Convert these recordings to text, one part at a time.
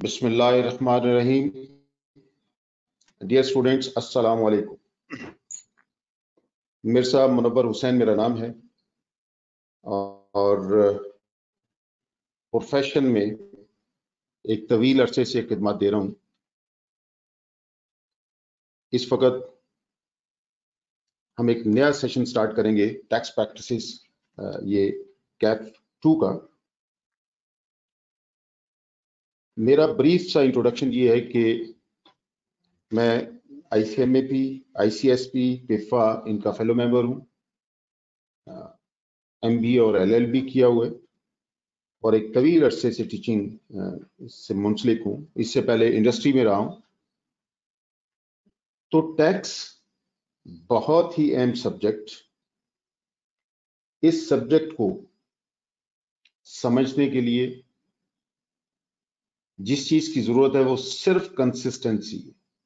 बिस्मिल्लाहिर्रहमानिर्रहीम। Dear students अस्सलाम वालेकुम मिर्ज़ा मुनव्वर हुसैन मेरा नाम है। और प्रोफेशन में एक तवील अरसे से खिदमत दे रहा हूँ। इस वक्त हम एक नया सेशन स्टार्ट करेंगे टैक्स प्रैक्टिसेस ये कैप टू का। मेरा ब्रीफ सा इंट्रोडक्शन ये है कि मैं आईसीएमएपी आईसीएसपी पिफा इनका फेलो मेंबर हूँ। एमबी और एलएलबी किया हुआ है और एक तवील अरसे से टीचिंग से मुंसलिक हूँ। इससे पहले इंडस्ट्री में रहा हूँ। तो टैक्स बहुत ही अहम सब्जेक्ट इस सब्जेक्ट को समझने के लिए जिस चीज़ की ज़रूरत है वो सिर्फ़ कंसिस्टेंसी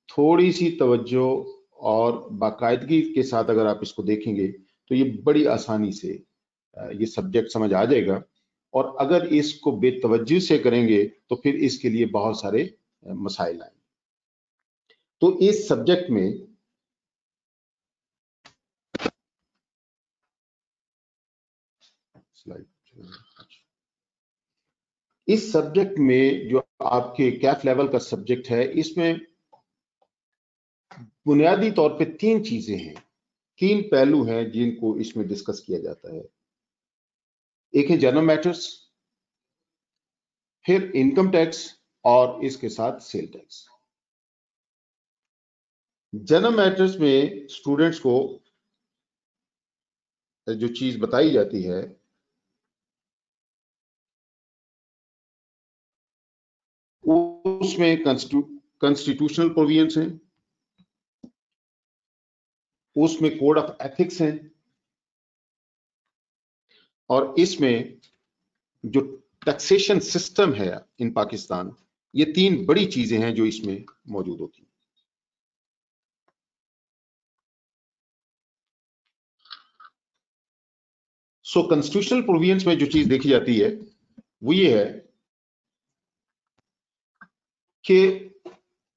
थोड़ी सी तवज्जो और बाकायदगी के साथ अगर आप इसको देखेंगे तो ये बड़ी आसानी से ये सब्जेक्ट समझ आ जाएगा। और अगर इसको बेतवज्जो से करेंगे तो फिर इसके लिए बहुत सारे मसाइल आएँगे। तो इस सब्जेक्ट में स्लाइड इस सब्जेक्ट में जो आपके कैफ लेवल का सब्जेक्ट है, इसमें बुनियादी तौर पे तीन चीज़ें हैं। तीन पहलू हैं जिनको इसमें डिस्कस किया जाता है। एक है जनरल मैटर्स फिर इनकम टैक्स और इसके साथ सेल टैक्स जनरल मैटर्स में स्टूडेंट्स को जो चीज़ बताई जाती है उसमें कॉन्स्टिट्यूशनल प्रोविजंस हैं, उसमें कोड ऑफ़ एथिक्स हैं, और इसमें जो टैक्सेशन सिस्टम है इन पाकिस्तान ये तीन बड़ी चीज़ें हैं जो इसमें मौजूद होती हैं। सो कॉन्स्टिट्यूशनल प्रोविजंस में जो चीज़ देखी जाती है, वो ये है कि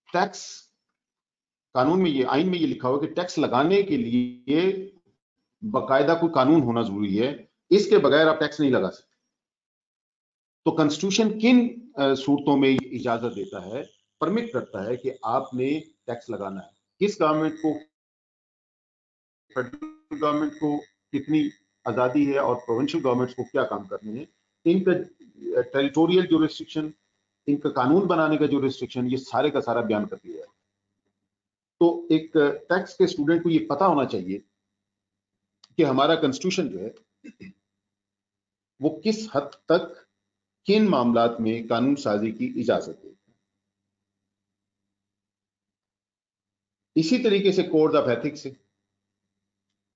टैक्स कानून में ये आइन में ये लिखा हुआ कि टैक्स लगाने के लिए बाकायदा कोई कानून होना ज़रूरी है। इसके बगैर आप टैक्स नहीं लगा सकते। तो कॉन्स्टिट्यूशन किन सूरतों में इजाज़त देता है परमिट करता है कि आपने टैक्स लगाना है। किस गवर्नमेंट को फेडरल गवर्नमेंट को कितनी आज़ादी है और प्रोविंशियल गवर्नमेंट्स को क्या काम करने हैं। इनका टेरिटोरियल जो रिस्ट्रिक्शन इनका कानून बनाने का जो रिस्ट्रिक्शन ये सारे का सारा बयान कर दिया है। तो एक टैक्स के स्टूडेंट को ये पता होना चाहिए कि हमारा कॉन्स्टिट्यूशन जो है, वो किस हद तक किन मामलात में कानून साजी की इजाज़त है। इसी तरीके से कोड ऑफ़ एथिक्स है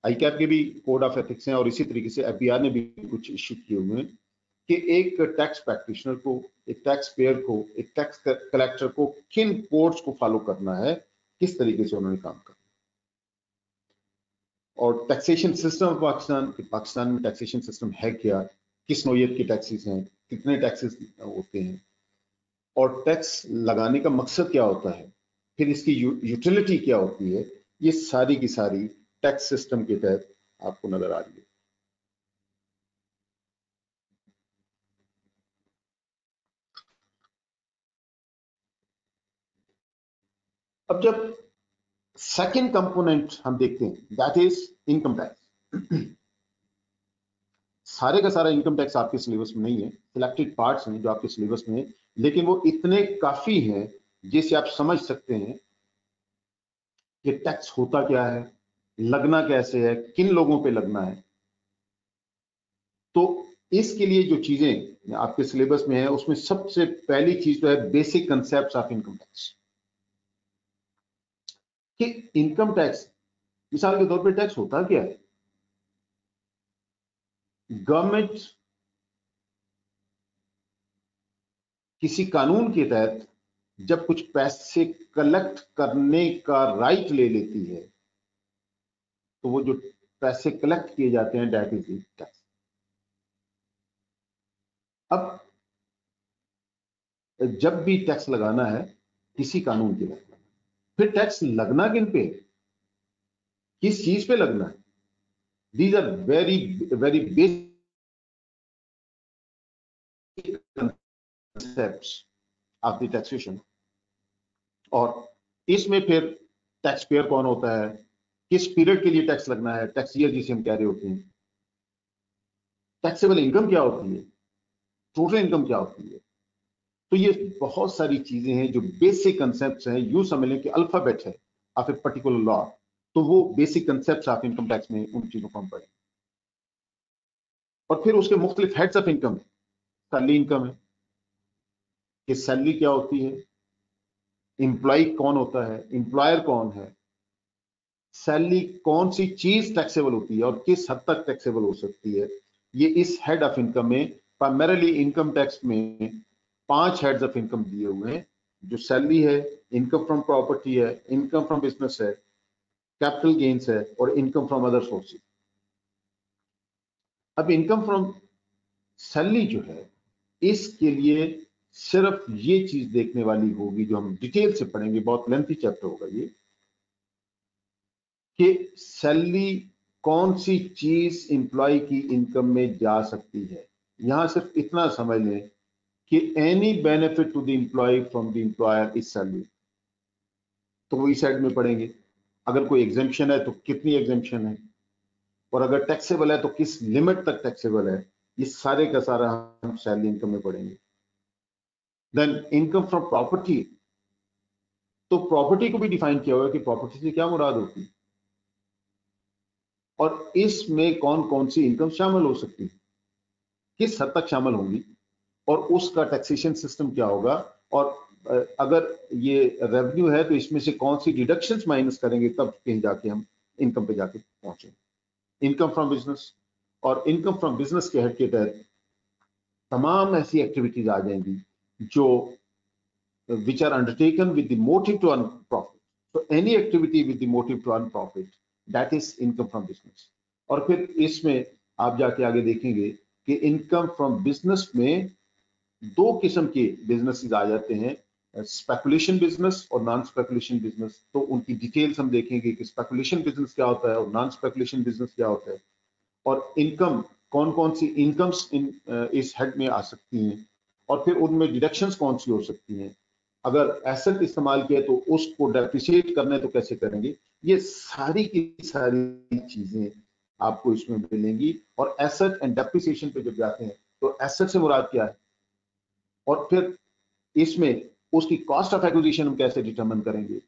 आईकैप के भी कोड ऑफ़ एथिक्स हैं और इसी तरीके से एफबीआर ने भी कुछ इश्यू किए हुए हैं। कि एक टैक्स प्रैक्टिशनर को, एक टैक्स पेयर को, एक टैक्स कलेक्टर को किन कोड्स को फॉलो करना है, किस तरीके से उन्होंने काम करना और taxation system of Pakistan Pakistan में टैक्सेशन सिस्टम है क्या, किस नोयत के टैक्सेस हैं, कितने टैक्सेस होते हैं, और टैक्स लगाने का मकसद क्या होता है, फिर इसकी यूटिलिटी क्या होती है, ये सारी की सारी टैक्स सिस्टम के तहत आपको नज़र आ रही है। अब जब सेकंड कंपोनेंट हम देखते हैं दैट इज़ इनकम टैक्स सारे का सारा इनकम टैक्स आपके सिलेबस में नहीं है सिलेक्टेड पार्ट्स हैं जो आपके सिलेबस में है, लेकिन वो इतने काफ़ी हैं, जिसे आप समझ सकते हैं कि टैक्स होता क्या है, लगना कैसे है, किन लोगों पे लगना है। तो इसके लिए जो चीज़ें आपके सिलेबस में है, उसमें सबसे पहली चीज़ तो है basic concept of income tax कि इनकम टैक्स मिसाल के तौर पे टैक्स होता क्या है? गवर्नमेंट किसी कानून के तहत जब कुछ पैसे कलेक्ट करने का राइट ले लेती है तो वो जो पैसे कलेक्ट किए जाते हैं डेट इज़ टैक्स अब जब भी टैक्स लगाना है, किसी कानून के लिए फिर टैक्स लगना किन पे? किस चीज़ पे लगना? है these are very very basic of the taxation और इसमें फिर टैक्स पेयर कौन होता है? किस पीरियड के लिए टैक्स लगना है? टैक्स ईयर जिसे हम कह रहे होते हैं। टैक्सेबल इनकम क्या होती है? टोटल इनकम क्या होती है? तो ये बहुत सारी चीज़ें हैं जो बेसिक कंसेप्ट हैं। यू समझ लें कि अल्फ़ाबेट है ऑफ़ ए पर्टिकुलर लॉ तो वो basic concept of income tax में उन चीज़ों को हम पढ़ें। और फिर उसके मुख्तलिफ़ हेड्स ऑफ़ इनकम है। सैलरी इनकम है, कि सैलरी क्या होती है इंप्लॉय कौन होता है इंप्लॉयर कौन है सैलरी कौन सी चीज़ टैक्सेबल होती है और किस हद तक टैक्सेबल हो सकती है। ये इस हेड ऑफ़ इनकम में प्राइमरली इनकम टैक्स में पाँच हेड्स ऑफ़ इनकम दिए हुए हैं, जो सैलरी है इनकम फ्रॉम प्रॉपर्टी है इनकम फ्रॉम बिज़नेस है कैपिटल गेन्स है, और इनकम फ्रॉम अदर सोर्सेज अब इनकम फ्रॉम सैलरी जो है, इसके लिए सिर्फ़ ये चीज़ देखने वाली होगी, जो हम डिटेल से पढ़ेंगे, बहुत लेंथी चैप्टर होगा ये, कि सैलरी कौन सी चीज़ इंप्लॉय की इनकम में जा सकती है। यहाँ सिर्फ़ इतना समझ लें कि any benefit to the employee from the employer is salary तो वो इस साइड में पढ़ेंगे। अगर कोई एग्जामेशन है तो कितनी एग्जामेशन है? और अगर टैक्सेबल है तो किस लिमिट तक टैक्सेबल है? ये सारे का सारा हम सैलरी इनकम में पढ़ेंगे। देन इनकम फ्रॉम प्रॉपर्टी तो प्रॉपर्टी को भी डिफाइन किया हुआ है कि प्रॉपर्टी से क्या मुराद होती है। और इसमें कौन कौन सी इनकम शामिल हो सकती है? किस हद तक शामिल होंगी? और उसका टैक्सेशन सिस्टम क्या होगा? और अगर ये रेवेन्यू है तो इसमें से कौन सी डिडक्शन माइनस करेंगे, तब कहीं जाके हम इनकम पे जाके पहुँचे। इनकम फ्रॉम बिज़नेस और इनकम फ्रॉम बिज़नेस के हेड के तहत तमाम ऐसी एक्टिविटीज़ आ जाएँगी, जो which are undertaken with the motive to earn profit तो any activity with the motive to earn profit that is income from business और फिर इसमें आप जाके आगे देखेंगे कि इनकम फ्रॉम बिज़नेस में दो किस्म के बिजनेसेस आ जाते हैं स्पेकुलेशन बिज़नेस और नॉन स्पेकुलेशन बिज़नेस तो उनकी डिटेल्स हम देखेंगे कि स्पेकुलेशन बिज़नेस क्या होता है और नॉन स्पेकुलेशन बिज़नेस क्या होता है। और इनकम कौन कौन सी इनकम्स इन इस हेड में आ सकती हैं और फिर उनमें डिडक्शंस कौन सी हो सकती हैं। अगर एसेट इस्तेमाल किया तो उसको डेप्रिशिएट करना है तो कैसे करेंगे? ये सारी की सारी चीज़ें आपको इसमें मिलेंगी। और एसेट एंड डेप्रिसिएशन पे जब जाते हैं तो एसेट से मुराद क्या है? और फिर इसमें उसकी कॉस्ट ऑफ़ एक्विजिशन हम कैसे डिटरमिन करेंगे?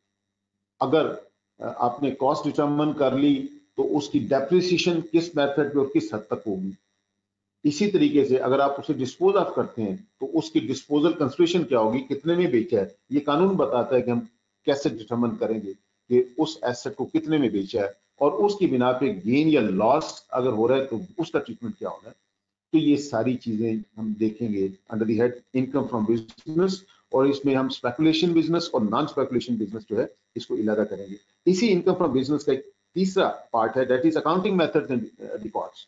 अगर आपने कॉस्ट डिटरमिन कर ली तो उसकी डेप्रिसिएशन किस मेथड पे और किस हद तक होगी? इसी तरीके से अगर आप उसे डिस्पोज ऑफ़ करते हैं तो उसकी डिस्पोजल कंसिडरेशन क्या होगी? कितने में बेचा है? ये कानून बताता है कि हम कैसे डिटरमिन करेंगे कि उस एसेट को कितने में बेचा है और उसकी बिना पे गेन या लॉस अगर हो रहा है तो उसका ट्रीटमेंट क्या होना है? तो ये सारी चीज़ें हम देखेंगे under the head income from business और इसमें हम स्पेकुलेशन बिज़नेस और नॉन स्पेकुलेशन बिज़नेस जो है, इसको इलादा करेंगे। इसी इनकम फ्रॉम बिज़नेस का एक तीसरा पार्ट है that is accounting method and records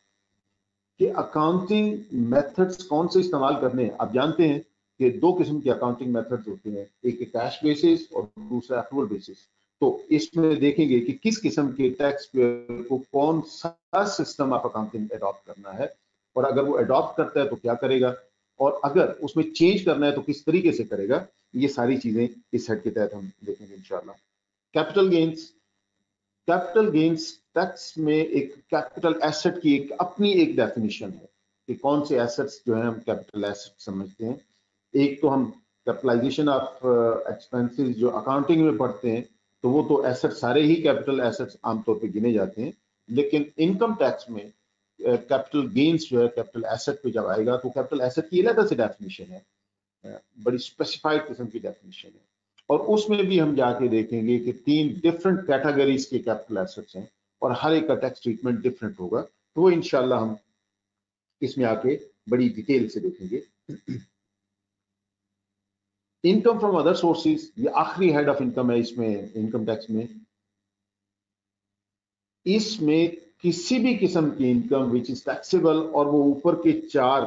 कि अकाउंटिंग मेथड्स कौन से इस्तेमाल करने हैं? आप जानते हैं कि दो किस्म के अकाउंटिंग मेथड्स होते हैं, एक कैश बेसिस और दूसरा अप्रूवल बेसिस तो इसमें देखेंगे कि किस किस्म के टैक्स पेयर को कौन सा सिस्टम ऑफ़ अकाउंटिंग अडॉप्ट करना है और अगर वो अडॉप्ट करता है तो क्या करेगा? और अगर उसमें चेंज करना है तो किस तरीके से करेगा? ये सारी चीज़ें इस हेड के तहत हम देखेंगे इंशाल्लाह। Capital gains capital gains tax में एक कैपिटल एसेट की एक अपनी एक डेफिनेशन है कि कौन से एसेट्स जो है हम कैपिटल एसेट समझते हैं। एक तो हम कैपिटलाइजेशन ऑफ़ एक्सपेंसेस जो अकाउंटिंग में पढ़ते हैं तो वो तो एसेट सारे ही कैपिटल एसेट्स आमतौर पे गिने जाते हैं। लेकिन इनकम टैक्स में कैपिटल गेन्स जो है कैपिटल एसेट पे जब आएगा तो कैपिटल एसेट की अलग से डेफिनेशन है। Uh, बड़ी स्पेसिफाइड किस्म की डेफिनेशन है। और उसमें भी हम जाके देखेंगे कि तीन डिफरेंट कैटेगरीज के कैपिटल एसेट्स हैं और हर एक का टैक्स ट्रीटमेंट डिफरेंट होगा। तो वो इनशाला हम इसमें आके बड़ी डिटेल से देखेंगे। इनकम फ्रॉम अदर सोर्सेज ये आखिरी हेड ऑफ़ इनकम है इसमें इनकम टैक्स में। इसमें किसी भी किस्म की इनकम विच इज़ टैक्सेबल और वो ऊपर के चार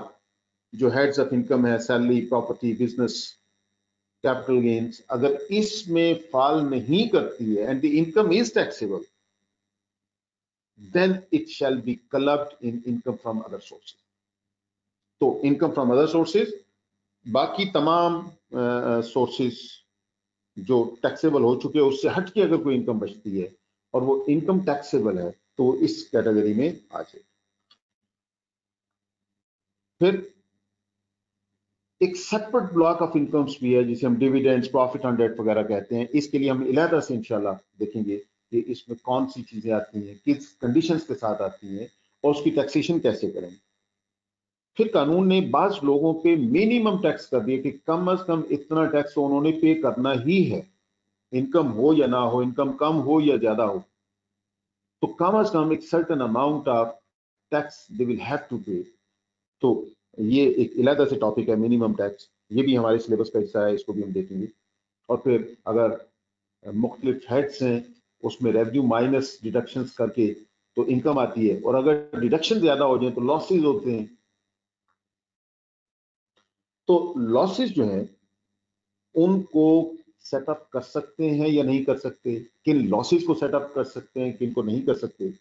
जो हेड्स ऑफ़ इनकम है salary property business capital gains अगर इसमें फॉल नहीं करती है and the income is taxable then it shall be clubbed in income from other sources तो इनकम फ्रॉम अदर सोर्सेज बाकी तमाम सोर्सेज जो टैक्सेबल हो चुके हैं, उससे हट के अगर कोई इनकम बचती है और वो इनकम टैक्सेबल है तो इस कैटेगरी में आ जाए। फिर एक सेपरेट ब्लॉक ऑफ़ इनकम्स भी है, जिसे हम डिविडेंड्स प्रॉफिट ऑन डेट वगैरह कहते हैं। इसके लिए हम इलादा से इंशाल्लाह देखेंगे कि इसमें कौन सी चीज़ें आती हैं, किस कंडीशंस के साथ आती हैं और उसकी टैक्सेशन कैसे करेंगे फिर कानून ने बाज लोगों पे मिनिमम टैक्स कर दिया कि कम अज कम इतना टैक्स तो उन्होंने पे करना ही है। इनकम हो या ना हो इनकम कम हो या ज़्यादा हो। कम अज कम एक certain amount of tax they will have to pay तो ये एक इलादा से टॉपिक है मिनिमम टैक्स ये भी हमारे सिलेबस का हिस्सा है, इसको भी हम देखेंगे। और फिर अगर मुख्तलिफ़ हेड्स हैं, उसमें रेवेन्यू माइनस डिडक्शन करके तो इनकम आती है। और अगर डिडक्शन ज़्यादा हो जाए तो लॉसेज होते हैं। तो लॉसेज जो है, उनको सेटअप कर सकते हैं या नहीं कर सकते, किन लॉसेज को सेटअप कर सकते हैं, किन को नहीं कर सकते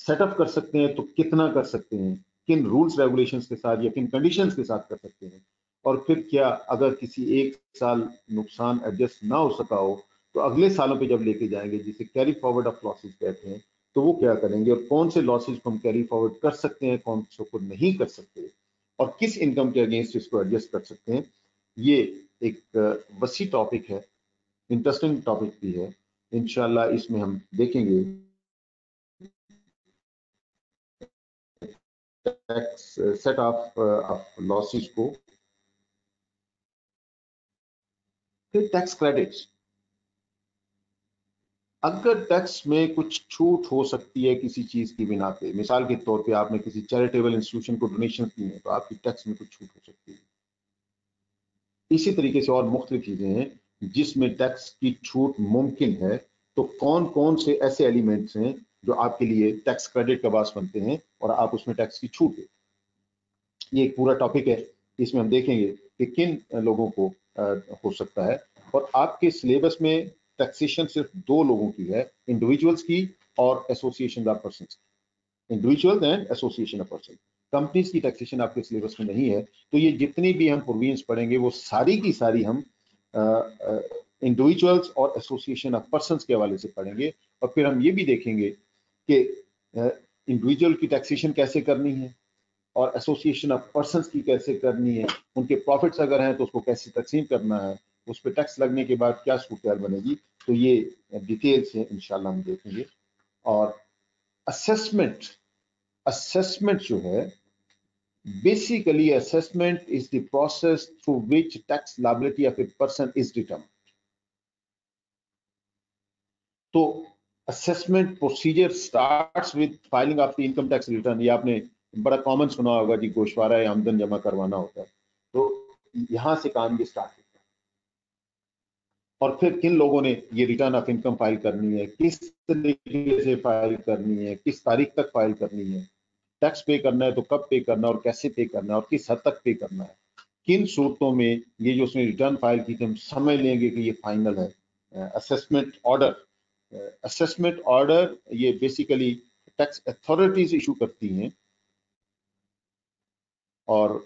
सेटअप कर सकते हैं तो कितना कर सकते हैं, किन रूल्स रेगुलेशंस के साथ या किन कंडीशंस के साथ कर सकते हैं, और फिर क्या अगर किसी एक साल नुकसान एडजस्ट ना हो सका हो तो अगले सालों पे जब लेके जाएँगे, जिसे कैरी फॉरवर्ड ऑफ़ लॉसेज कहते हैं तो वो क्या करेंगे और कौन से लॉसेज को हम कैरी फॉरवर्ड कर सकते हैं, कौन से को नहीं कर सकते, और किस इनकम के अगेंस्ट इसको एडजस्ट कर सकते हैं, ये एक वसी टॉपिक है इंटरेस्टिंग टॉपिक भी है इनशाला इसमें हम देखेंगे। Uh, of losses को। फिर टैक्स क्रेडिट्स अगर टैक्स में कुछ छूट हो सकती है किसी चीज़ की बिना पे मिसाल के तौर पे आपने किसी चैरिटेबल इंस्टीट्यूशन को डोनेशन दी है तो आपकी टैक्स में कुछ छूट हो सकती है। इसी तरीके से और मुख्तलिफ़ चीज़ें हैं जिसमें टैक्स की छूट मुमकिन है। तो कौन कौन से ऐसे एलिमेंट्स हैं जो आपके लिए टैक्स क्रेडिट का बास बनते हैं और आप उसमें टैक्स की छूट है ये एक पूरा टॉपिक है। इसमें हम देखेंगे कि किन लोगों को हो सकता है। और आपके सिलेबस में टैक्सेशन सिर्फ़ दो लोगों की है इंडिविजुअल्स की और association of person individual and association of person companies की टैक्सेशन आपके सिलेबस में नहीं है तो ये जितनी भी हम प्रोविजंस पढ़ेंगे, वो सारी की सारी हम इंडिविजुअल्स और एसोसिएशन ऑफ़ पर्सन के हवाले से पढ़ेंगे और फिर हम ये भी देखेंगे कि इंडिविजुअल की टैक्सेशन कैसे करनी है और एसोसिएशन ऑफ़ पर्सन की कैसे करनी है, उनके प्रॉफिट्स अगर हैं तो उसको कैसे तकसीम करना है, उस पर टैक्स लगने के बाद क्या सूरत बनेगी तो ये डिटेल्स है इनशाला हम देखेंगे और असेसमेंट असेसमेंट जो है basically assessment is the process through which tax liability of a person is determine तो assessment procedure starts with filing of the income tax return ये आपने बड़ा कॉमन सुना होगा जी, गोशवारा या आमदन जमा करवाना होता है। तो यहाँ से काम ये स्टार्ट होता है। और फिर किन लोगों ने ये रिटर्न ऑफ़ इनकम फ़ाइल करनी है? किस तरीके से फ़ाइल करनी है? किस तारीख तक फ़ाइल करनी है? टैक्स पे करना है तो कब पे करना है और कैसे पे करना है और किस हद तक पे करना है। किन सूरतों में ये जो उसने रिटर्न फ़ाइल की थी, हम समझ लेंगे कि ये फाइनल है। असेसमेंट ऑर्डर असेसमेंट ऑर्डर ये बेसिकली टैक्स अथॉरिटीज इशू करती हैं और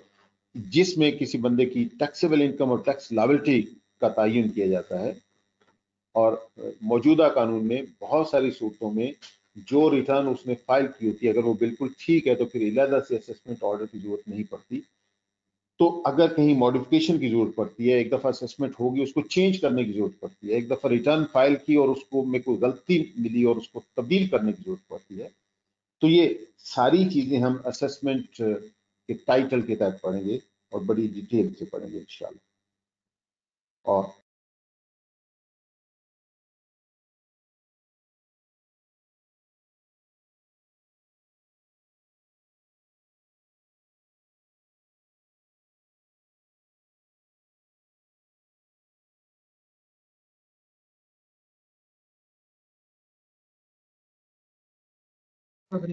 जिसमें किसी बंदे की टैक्सेबल इनकम और टैक्स लाइबिलिटी का तयन किया जाता है और मौजूदा कानून में बहुत सारी सूरतों में जो रिटर्न उसने फ़ाइल की होती है, अगर वो बिल्कुल ठीक है तो फिर इलादा से असेसमेंट ऑर्डर की ज़रूरत नहीं पड़ती। तो अगर कहीं मॉडिफिकेशन की ज़रूरत पड़ती है, एक दफ़ा असेसमेंट होगी, उसको चेंज करने की ज़रूरत पड़ती है, एक दफ़ा रिटर्न फ़ाइल की और उसको में कोई गलती मिली और उसको तब्दील करने की ज़रूरत पड़ती है तो ये सारी चीज़ें हम असेसमेंट के टाइटल के तहत पढ़ेंगे और बड़ी डिटेल से पढ़ेंगे, इंशाल्लाह। और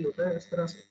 होता है इस तरह से